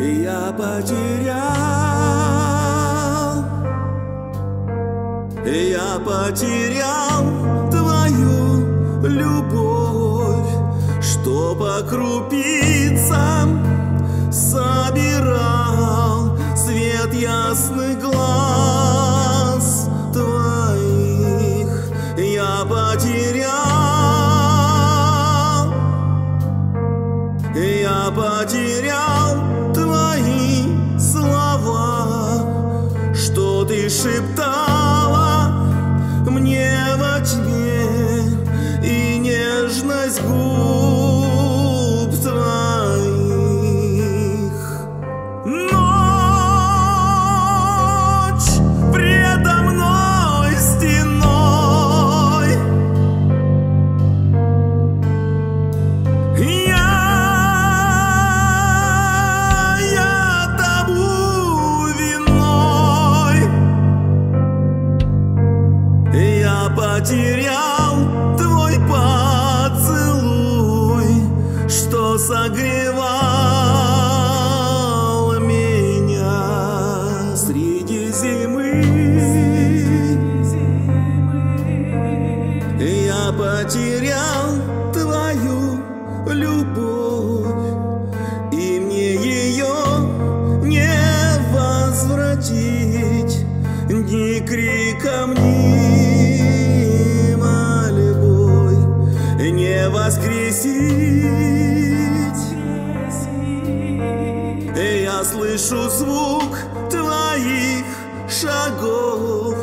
я потерял, я потерял твою любовь, что по крупицам собирал свет ясных глаз твоих. Я потерял, я потерял ты шептала мне во тьме и нежность губ твоих. Ночь потерял твой поцелуй, что согревал меня среди зимы. Я потерял твою любовь, и мне ее не возвратить ни криком, ни воскресить. Я слышу звук твоих шагов,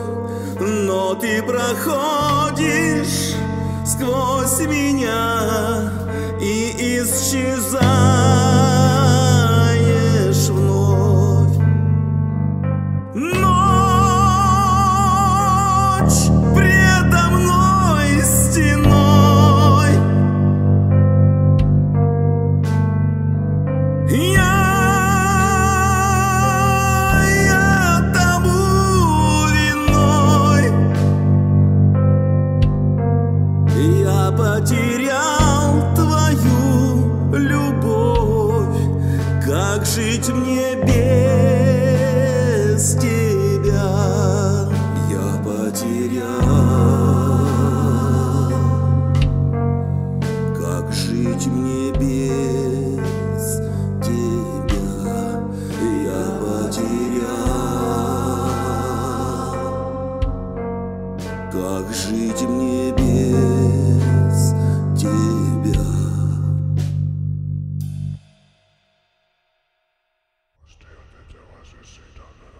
но ты проходишь сквозь меня потерял твою любовь, как жить мне без тебя? Я потерял, как жить мне без тебя? Я потерял, как жить мне без as I say, Donna.